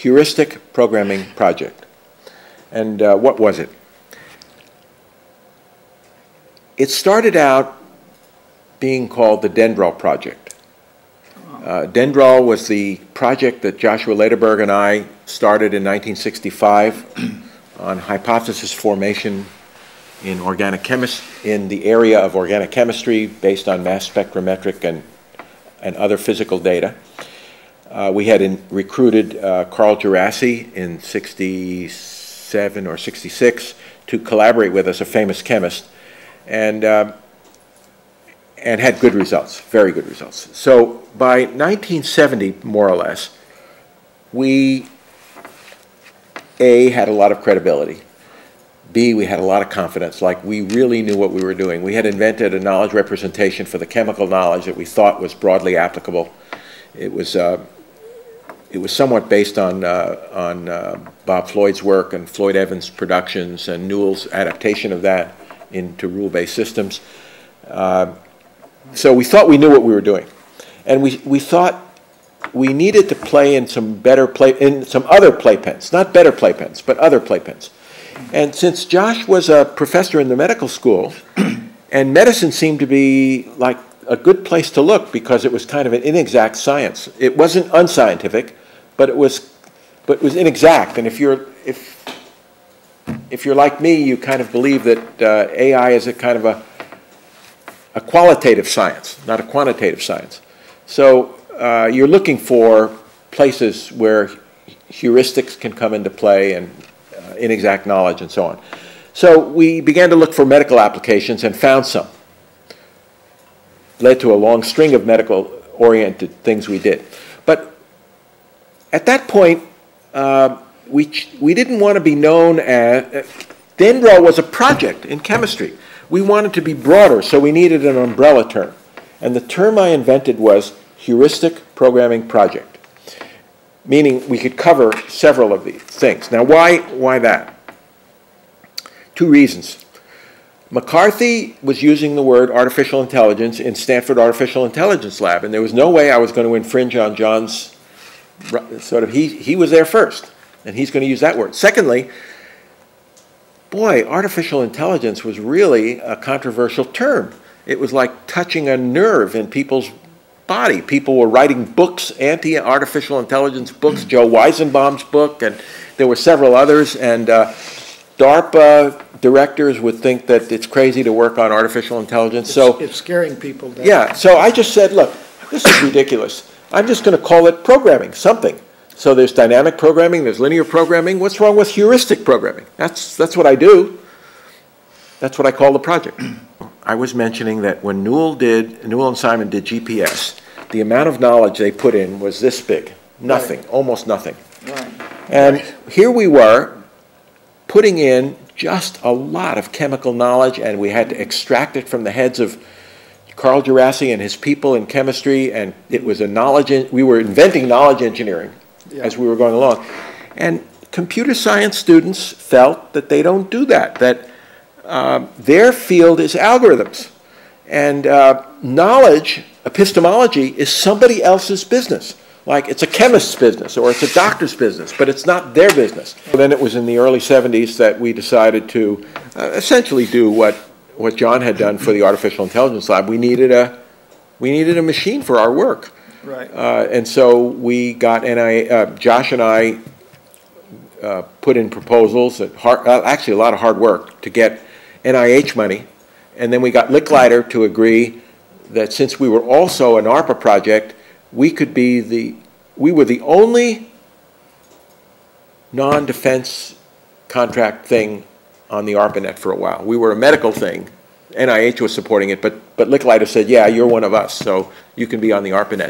heuristic programming project. And uh, what was it? It started out being called the Dendral Project. Uh, Dendral was the project that Joshua Lederberg and I started in 1965 on hypothesis formation in organic chemistry, in the area of organic chemistry based on mass spectrometric and, and other physical data. Uh, we had in, recruited uh, Carl Djerassi in 67 or 66 to collaborate with us, a famous chemist, and, uh, and had good results, very good results. So by 1970, more or less, we, A, had a lot of credibility. B, we had a lot of confidence, like we really knew what we were doing. We had invented a knowledge representation for the chemical knowledge that we thought was broadly applicable. It was uh, it was somewhat based on, uh, on uh, Bob Floyd's work and Floyd Evans' productions and Newell's adaptation of that into rule-based systems. Uh, so we thought we knew what we were doing. And we, we thought we needed to play in some better play, in some other playpens, not better playpens, but other playpens. And since Josh was a professor in the medical school, and medicine seemed to be like a good place to look because it was kind of an inexact science. It wasn't unscientific, but it was, but it was inexact. And if you're, if, if you're like me, you kind of believe that uh, AI is a kind of a, a qualitative science, not a quantitative science. So uh, you're looking for places where heuristics can come into play and uh, inexact knowledge and so on. So we began to look for medical applications and found some. Led to a long string of medical oriented things we did. But at that point, uh, we, we didn't want to be known as, uh, Dendral was a project in chemistry. We wanted to be broader, so we needed an umbrella term. And the term I invented was heuristic programming project, meaning we could cover several of these things. Now, why, why that? Two reasons. McCarthy was using the word artificial intelligence in Stanford Artificial Intelligence Lab, and there was no way I was going to infringe on John's sort of, he, he was there first, and he's going to use that word. Secondly, boy, artificial intelligence was really a controversial term. It was like touching a nerve in people's body. People were writing books, anti-artificial intelligence books, Joe Weizenbaum's book, and there were several others, and uh, DARPA directors would think that it's crazy to work on artificial intelligence. It's, so it's scaring people. Down. Yeah, so I just said, look, this is ridiculous. I'm just going to call it programming, something. So there's dynamic programming, there's linear programming. What's wrong with heuristic programming? That's, that's what I do. That's what I call the project. I was mentioning that when Newell did, Newell and Simon did GPS, the amount of knowledge they put in was this big. Nothing, right. almost nothing. Right. And right. here we were putting in just a lot of chemical knowledge, and we had to extract it from the heads of Carl Djerassi and his people in chemistry, and it was a knowledge, we were inventing knowledge engineering yeah. as we were going along. And computer science students felt that they don't do that, that uh, their field is algorithms. And uh, knowledge, epistemology, is somebody else's business. Like it's a chemist's business or it's a doctor's business, but it's not their business. Then it was in the early 70s that we decided to uh, essentially do what what John had done for the artificial intelligence lab, we needed a we needed a machine for our work. Right. Uh, and so we got and I uh, Josh and I uh, put in proposals that hard, uh, actually a lot of hard work to get NIH money, and then we got Licklider to agree that since we were also an ARPA project, we could be the we were the only non-defense contract thing on the ARPANET for a while. We were a medical thing. NIH was supporting it, but, but Licklider said, yeah, you're one of us, so you can be on the ARPANET.